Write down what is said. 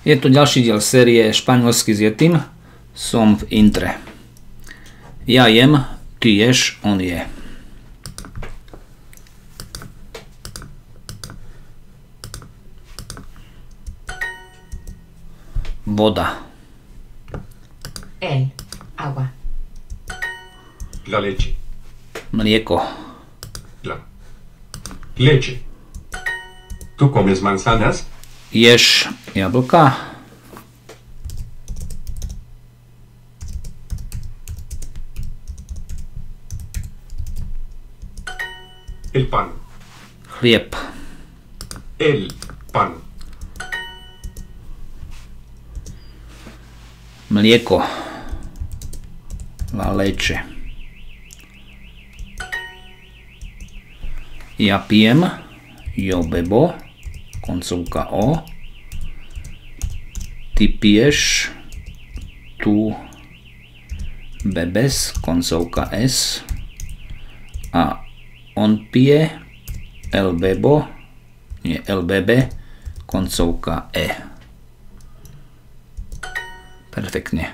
Je to ďalší diel série Španielsky s Yetim. Som v intre. Ja jem, ty ješ, on je. Voda. El, agua. La leche. Mlieko. La leche. ¿Tú comes manzanas? Ješ jablka. El pan. Chlieb. El pan. Mlieko. La leche. Ja pijem. Jo bebo. Koncovka O. Ty piješ. Tu bebes. Koncovka S. A on pije. El bebo. Nie el bebe. Koncovka E. Perfektne.